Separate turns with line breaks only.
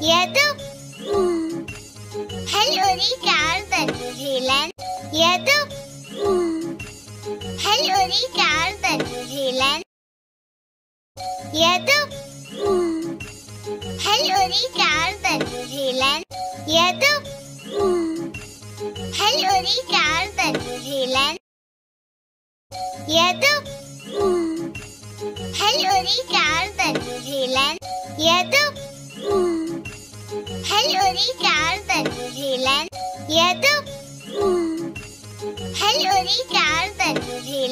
Yadup. Hello, Ricardo. Dylan. Yadup. Hello, Ricardo. Dylan. Yadup. Hello, Ricardo. Dylan. Yadup. Hello, Ricardo. Dylan. Yadup. Hello, Ricardo. Dylan. Yadup. Hello Ricardo, Dylan. Yadu. Hello Ricardo, Dylan.